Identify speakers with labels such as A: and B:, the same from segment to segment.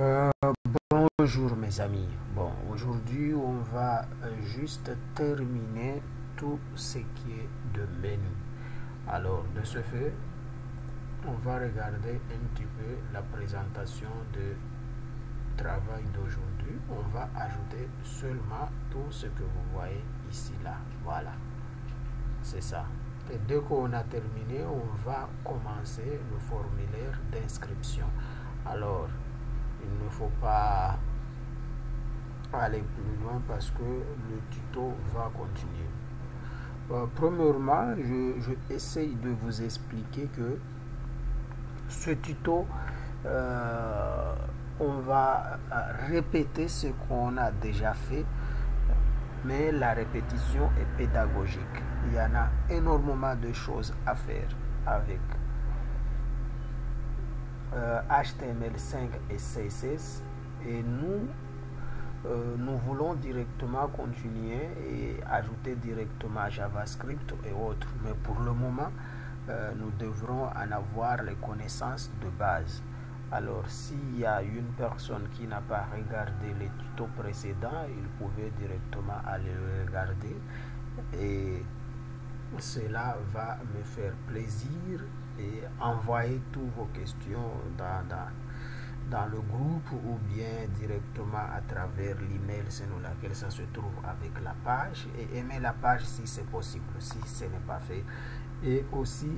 A: Euh, bonjour mes amis. Bon, aujourd'hui on va euh, juste terminer tout ce qui est de menu. Alors, de ce fait, on va regarder un petit peu la présentation de travail d'aujourd'hui. On va ajouter seulement tout ce que vous voyez ici là. Voilà. C'est ça. Et dès qu'on a terminé, on va commencer le formulaire d'inscription. Alors, il ne faut pas aller plus loin parce que le tuto va continuer. Euh, premièrement, je, je, essaye de vous expliquer que ce tuto, euh, on va répéter ce qu'on a déjà fait, mais la répétition est pédagogique. Il y en a énormément de choses à faire avec euh, HTML5 et CSS et nous euh, nous voulons directement continuer et ajouter directement JavaScript et autres. Mais pour le moment euh, nous devrons en avoir les connaissances de base. Alors s'il y a une personne qui n'a pas regardé les tutos précédents il pouvait directement aller le regarder. Et cela va me faire plaisir et envoyer toutes vos questions dans, dans, dans, le groupe ou bien directement à travers l'email selon laquelle ça se trouve avec la page et aimer la page si c'est possible, si ce n'est pas fait. Et aussi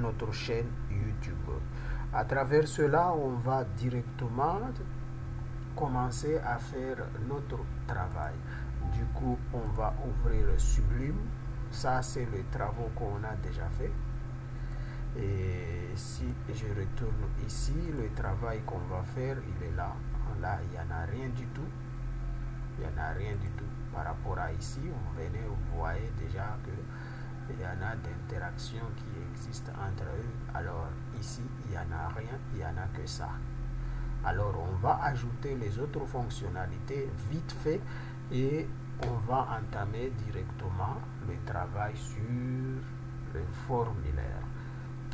A: notre chaîne YouTube. À travers cela, on va directement commencer à faire notre travail. Du coup, on va ouvrir Sublime. Ça, c'est les travaux qu'on a déjà fait. Et si je retourne ici, le travail qu'on va faire, il est là. Là, il n'y en a rien du tout. Il n'y en a rien du tout. Par rapport à ici, vous venez, vous voyez déjà que il y en a d'interactions qui existent entre eux. Alors ici, il n'y en a rien, il n'y en a que ça. Alors on va ajouter les autres fonctionnalités vite fait et on va entamer directement le travail sur le formulaire.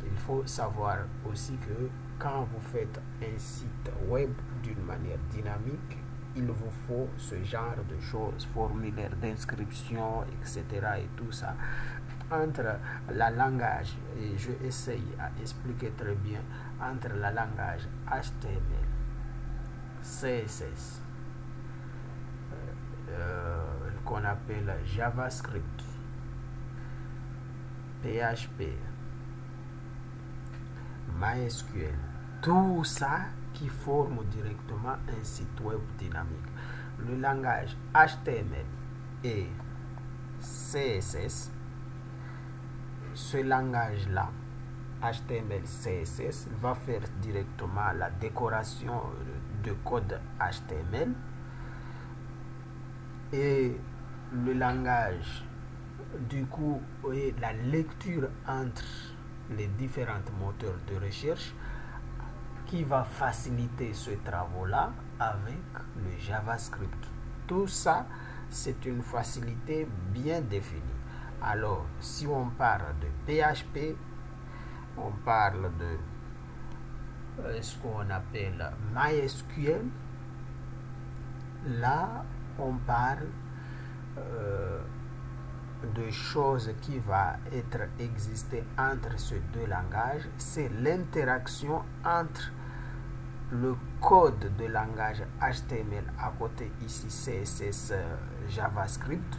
A: Il faut savoir aussi que quand vous faites un site web d'une manière dynamique, il vous faut ce genre de choses, formulaire d'inscription, etc. et tout ça. Entre la langage, et je essaye à expliquer très bien, entre la langage HTML, CSS, euh, qu'on appelle JavaScript, PHP, MySQL, tout ça qui forme directement un site web dynamique. Le langage HTML et CSS, ce langage-là, HTML, CSS, va faire directement la décoration de code HTML et le langage, du coup, et la lecture entre les différents moteurs de recherche qui va faciliter ce travaux-là avec le JavaScript. Tout ça, c'est une facilité bien définie. Alors, si on parle de PHP, on parle de ce qu'on appelle MySQL, là, on parle euh, de choses qui va être exister entre ces deux langages, c'est l'interaction entre le code de langage HTML à côté ici CSS JavaScript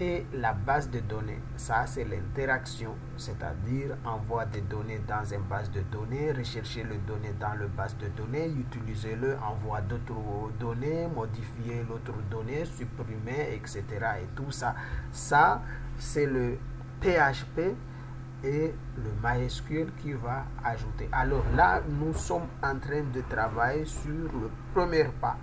A: et la base de données. Ça, c'est l'interaction, c'est-à-dire envoi des données dans une base de données, rechercher les données dans le base de données, utiliser le envoi d'autres données, modifier l'autre donnée, supprimer, etc. Et tout ça, ça, c'est le PHP et le MySQL qui va ajouter. Alors là, nous sommes en train de travailler sur le premier pas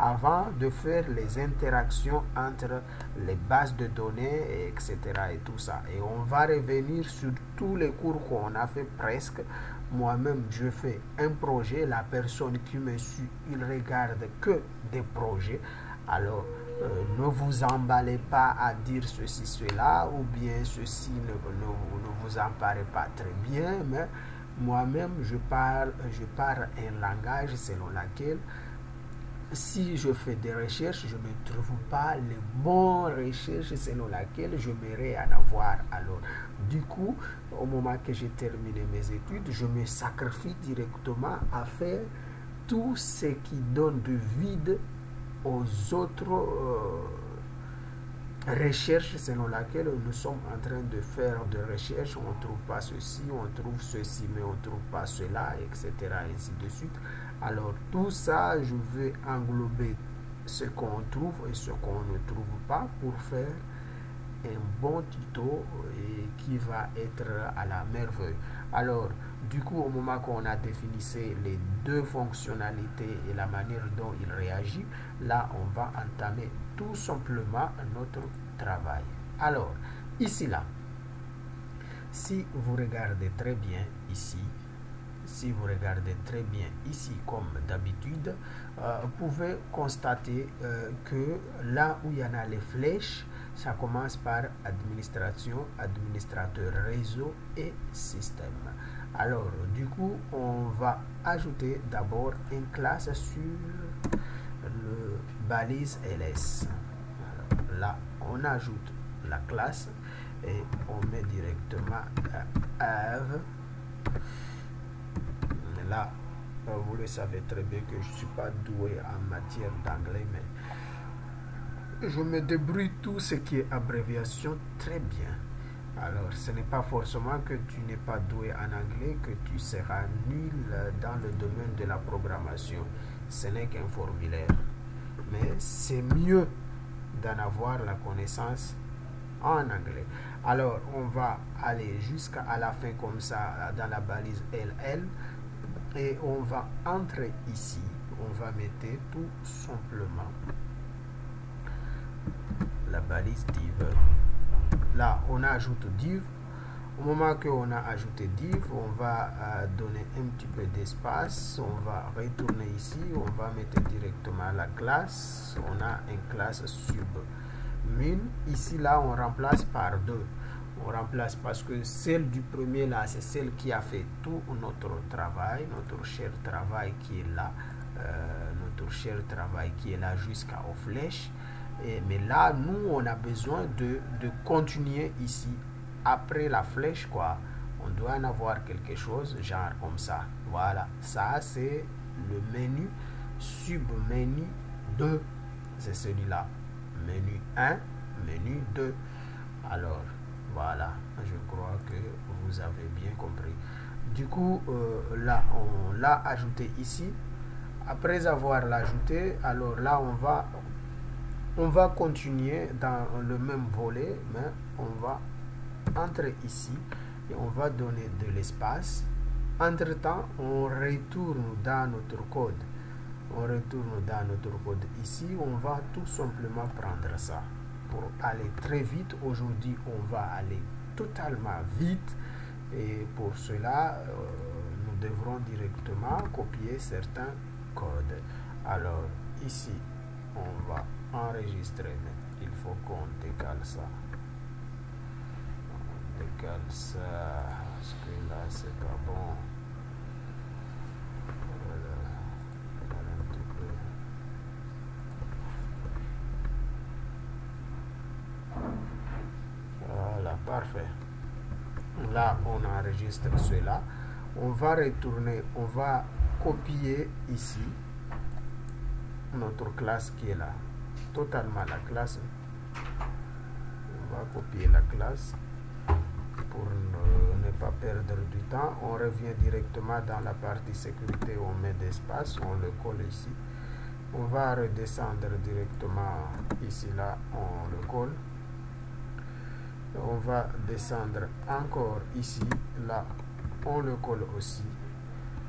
A: avant de faire les interactions entre les bases de données, etc. et tout ça. Et on va revenir sur tous les cours qu'on a fait presque. Moi-même, je fais un projet. La personne qui me suit, il regarde que des projets. Alors, euh, ne vous emballez pas à dire ceci, cela, ou bien ceci ne, ne, ne vous en paraît pas très bien, mais moi-même, je parle, je parle un langage selon lequel si je fais des recherches, je ne trouve pas les bonnes recherches selon lesquelles je m'aimerais en avoir. Alors, du coup, au moment que j'ai terminé mes études, je me sacrifie directement à faire tout ce qui donne du vide aux autres euh, recherches selon lesquelles nous sommes en train de faire des recherches. On ne trouve pas ceci, on trouve ceci, mais on ne trouve pas cela, etc. ainsi de suite. Alors tout ça, je vais englober ce qu'on trouve et ce qu'on ne trouve pas pour faire un bon tuto et qui va être à la merveille. Alors, du coup, au moment qu'on a défini les deux fonctionnalités et la manière dont il réagit, là, on va entamer tout simplement notre travail. Alors, ici, là, si vous regardez très bien ici, si vous regardez très bien ici comme d'habitude, euh, vous pouvez constater euh, que là où il y en a les flèches, ça commence par administration, administrateur réseau et système. Alors, du coup, on va ajouter d'abord une classe sur le balise ls. là, on ajoute la classe et on met directement Ave là, euh, vous le savez très bien que je ne suis pas doué en matière d'anglais, mais je me débrouille tout ce qui est abréviation très bien. Alors, ce n'est pas forcément que tu n'es pas doué en anglais que tu seras nul dans le domaine de la programmation. Ce n'est qu'un formulaire. Mais c'est mieux d'en avoir la connaissance en anglais. Alors, on va aller jusqu'à la fin comme ça dans la balise LL et on va entrer ici. On va mettre tout simplement la balise div là on ajoute div au moment qu'on a ajouté div on va euh, donner un petit peu d'espace. On va retourner ici. On va mettre directement la classe on a une classe sub min ici là on remplace par deux on remplace parce que celle du premier là, c'est celle qui a fait tout notre travail, notre cher travail qui est là, euh, notre cher travail qui est là jusqu'aux flèches. Et, mais là, nous, on a besoin de, de continuer ici. Après la flèche, quoi, on doit en avoir quelque chose, genre comme ça. Voilà, ça c'est le menu, sub-menu 2, c'est celui-là. Menu 1, menu 2. Alors, voilà, je crois que vous avez bien compris. Du coup, euh, là, on l'a ajouté ici. Après avoir l'ajouté, alors là, on va, on va continuer dans le même volet, mais on va entrer ici et on va donner de l'espace. Entre-temps, on retourne dans notre code. On retourne dans notre code ici. On va tout simplement prendre ça pour aller très vite. Aujourd'hui, on va aller totalement vite et pour cela, euh, nous devrons directement copier certains codes. Alors, ici, on va enregistrer, il faut qu'on décale ça. On décale ça, parce que là, c'est pas bon? Là, on enregistre cela. On va retourner, on va copier ici notre classe qui est là. Totalement la classe. On va copier la classe pour ne, pas perdre du temps. On revient directement dans la partie sécurité, on met d'espace, on le colle ici. On va redescendre directement ici, là, on le colle on va descendre encore ici là. On le colle aussi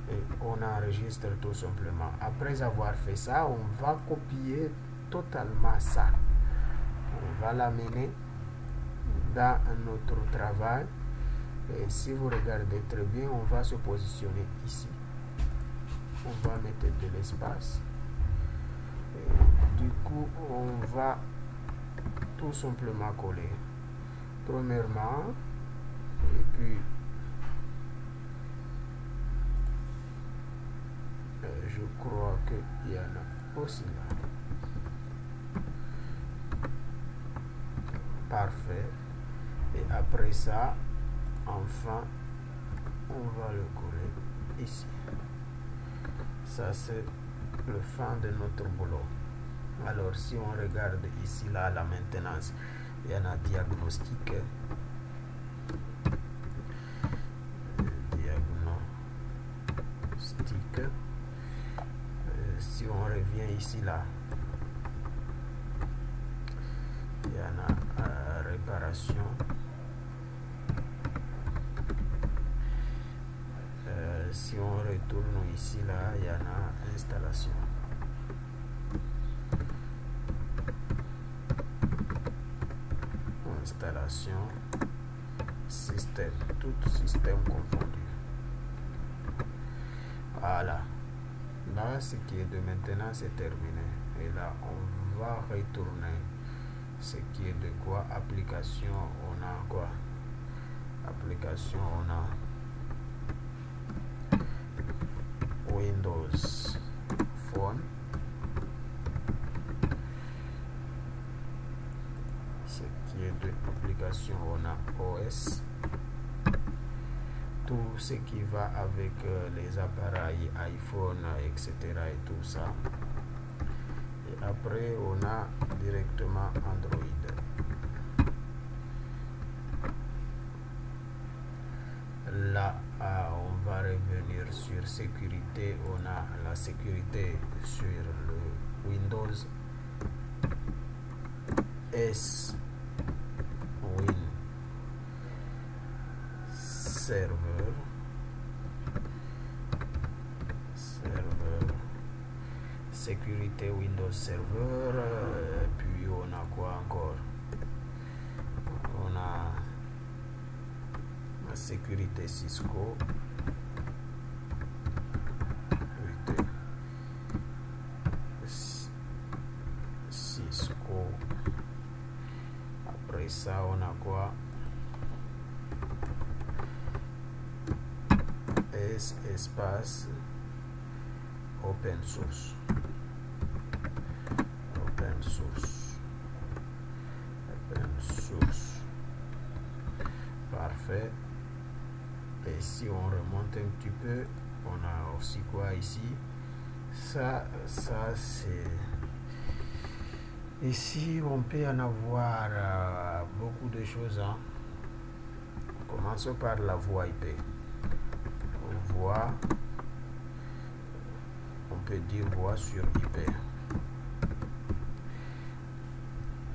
A: et on enregistre tout simplement. Après avoir fait ça on va copier totalement ça. On va l'amener dans notre travail et si vous regardez très bien on va se positionner ici. On va mettre de l'espace du coup on va tout simplement coller premièrement et puis je crois qu'il y en a aussi là. Parfait. Et après ça, enfin, on va le coller ici. Ça, c'est le fin de notre boulot. Alors, si on regarde ici, là, la maintenance, il y en a diagnostic. Diagnostic. Si on revient ici, là, il y en a euh, réparation. Euh, si on retourne ici, là, il y en a installation. Installation, système, tout système confondu. Voilà. Là, ce qui est de maintenant, c'est terminé. Et là, on va retourner ce qui est de quoi? Application on a quoi? Application on a Windows qui est de application on a OS tout ce qui va avec euh, les appareils iPhone etc et tout ça. Après on a directement Android. Là ah, on va revenir sur sécurité. On a la sécurité sur le Windows S serveur serveur sécurité Windows Server, euh, puis on a quoi encore? On a la sécurité Cisco. Cisco. Après ça, on a quoi Espace open source. Open source. Open source. Parfait. Et si on remonte un petit peu on a aussi quoi ici? Ça ça c'est ici on peut en avoir euh, beaucoup de choses hein. commençons par la voie IP voix. On peut dire voix sur IP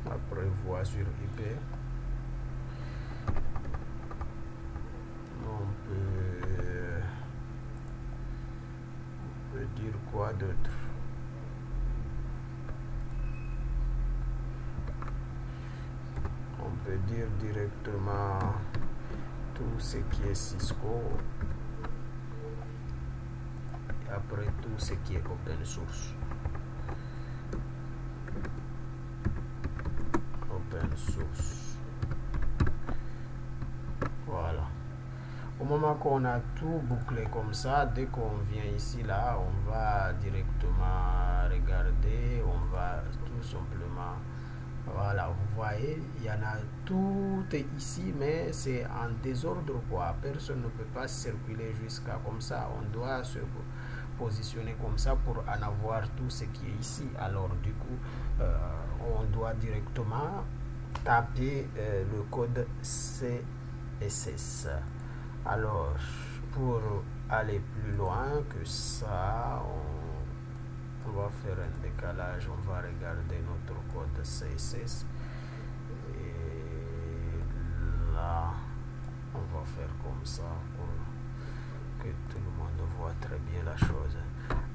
A: après voix sur IP on peut on peut dire quoi d'autre? On peut dire directement tout ce qui est Cisco après tout ce qui est open source. Open source. Voilà. Au moment qu'on a tout bouclé comme ça, dès qu'on vient ici, là, on va directement regarder, on va tout simplement voilà, vous voyez, il y en a tout ici, mais c'est en désordre quoi. Personne ne peut pas circuler jusqu'à comme ça. On doit se positionner comme ça pour en avoir tout ce qui est ici. Alors du coup, euh, on doit directement taper euh, le code CSS. Alors, pour aller plus loin que ça, on on va faire un décalage, on va regarder notre code CSS et là on va faire comme ça pour tout le monde voit très bien la chose.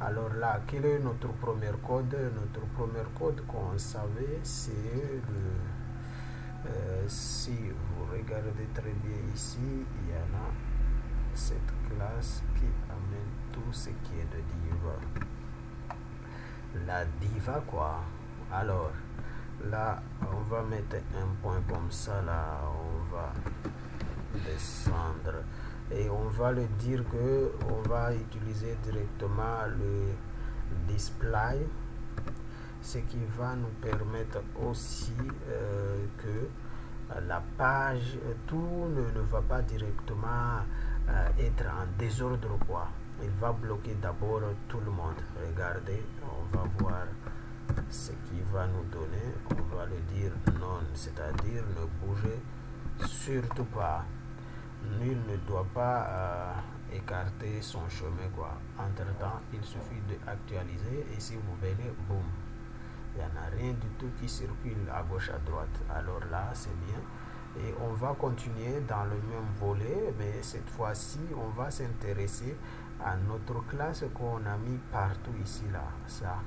A: Alors là, quel est notre premier code? Notre premier code qu'on savait, c'est le... Euh, si vous regardez très bien ici, il y en a cette classe qui amène tout ce qui est de div la diva quoi? Alors là on va mettre un point comme ça là on va descendre et on va le dire que on va utiliser directement le display ce qui va nous permettre aussi euh, que la page tout ne, va pas directement euh, être en désordre quoi. Il va bloquer d'abord tout le monde. Regardez on va voir ce qui va nous donner. On va le dire non c'est à dire ne bougez surtout pas nul ne doit pas euh, écarter son chemin quoi. Entre temps il suffit d'actualiser et si vous venez boum. Il n'y en a rien du tout qui circule à gauche à droite. Alors là c'est bien. Et on va continuer dans le même volet mais cette fois-ci on va s'intéresser à notre classe qu'on a mis partout ici là. Ça.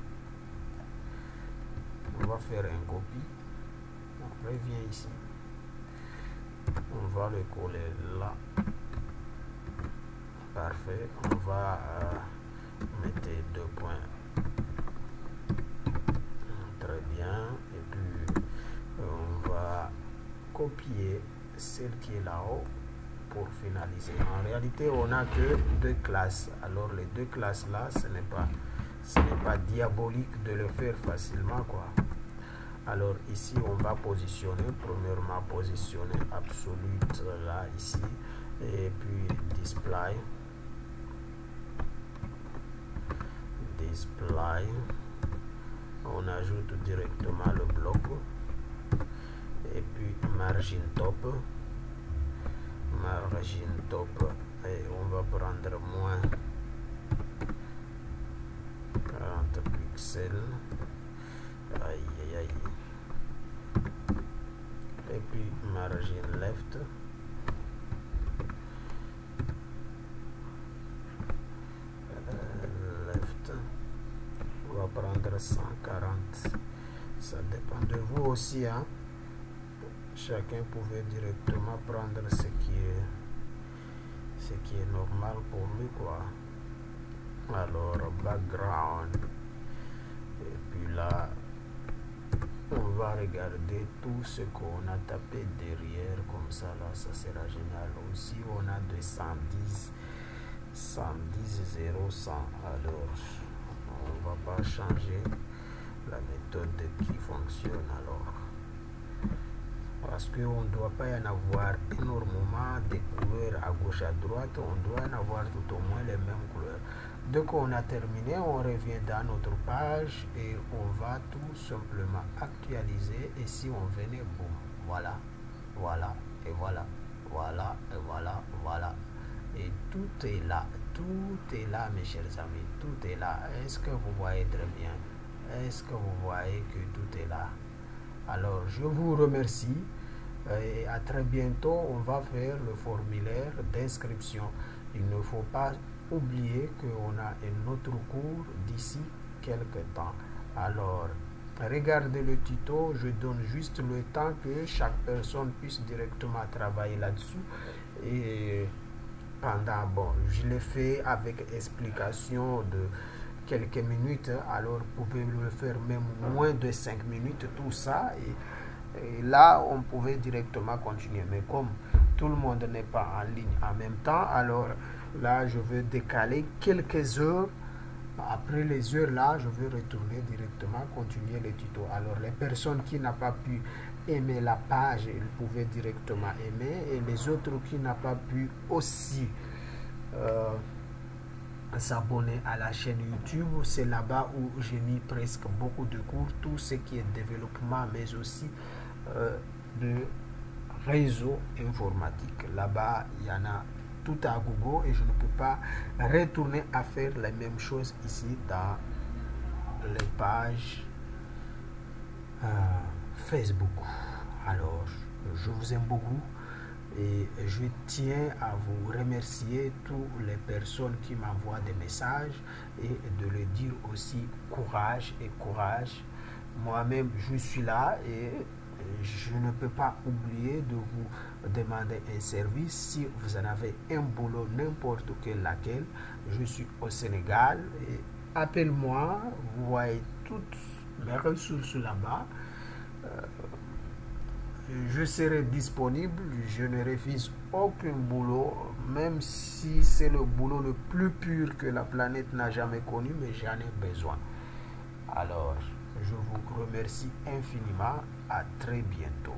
A: On va faire un copie. On revient ici on va le coller là. Parfait. On va euh, mettre deux points. Très bien. Et puis on va copier celle qui est là-haut pour finaliser. En réalité on n'a que deux classes. Alors les deux classes là ce n'est pas ce n'est pas diabolique de le faire facilement quoi alors ici on va positionner premièrement positionner absolute là ici et puis display. Display. On ajoute directement le bloc. Et puis margin top. Margin top. Et on va prendre moins 40 pixels. Aïe aïe aïe et puis margin left. Left. On va prendre 140 ça dépend de vous aussi hein. Chacun pouvait directement prendre ce qui est ce qui est normal pour lui quoi. Alors background. Et puis là on va regarder tout ce qu'on a tapé derrière comme ça là ça sera génial. Aussi on a 210 110 0 100 alors on va pas changer la méthode qui fonctionne alors. Parce qu'on ne doit pas y en avoir énormément de couleurs à gauche à droite. On doit en avoir tout au moins les mêmes couleurs dès qu'on a terminé on revient dans notre page et on va tout simplement actualiser. Et si on venait boum voilà voilà et voilà voilà et voilà voilà. Et tout est là tout est là mes chers amis tout est là. Est-ce que vous voyez très bien? Est-ce que vous voyez que tout est là? Alors je vous remercie et à très bientôt. On va faire le formulaire d'inscription. Il ne faut pas oublier qu'on a un autre cours d'ici quelques temps. Alors regardez le tuto je donne juste le temps que chaque personne puisse directement travailler là-dessus. Et pendant bon je l'ai fait avec explication de quelques minutes alors vous pouvez le faire même moins de 5 minutes tout ça. Et, et, là on pouvait directement continuer. Mais comme tout le monde n'est pas en ligne en même temps alors là je vais décaler quelques heures après les heures là je vais retourner directement continuer le tuto alors les personnes qui n'ont pas pu aimer la page ils pouvaient directement aimer et les autres qui n'ont pas pu aussi euh, s'abonner à la chaîne YouTube. C'est là-bas où j'ai mis presque beaucoup de cours, tout ce qui est développement, mais aussi euh, de réseau informatique. Là-bas, il y en a tout à Google et je ne peux pas retourner à faire la même chose ici dans les pages euh, Facebook. Alors, je vous aime beaucoup. Et je tiens à vous remercier toutes les personnes qui m'envoient des messages et de le dire aussi courage et courage. Moi-même, je suis là et je ne peux pas oublier de vous demander un service. Si vous en avez un boulot, n'importe quel laquelle, je suis au Sénégal appelle-moi. Vous voyez toutes mes ressources là-bas. Euh, je serai disponible. Je ne refuse aucun boulot, même si c'est le boulot le plus pur que la planète n'a jamais connu, mais j'en ai besoin. Alors, je vous remercie infiniment. À très bientôt.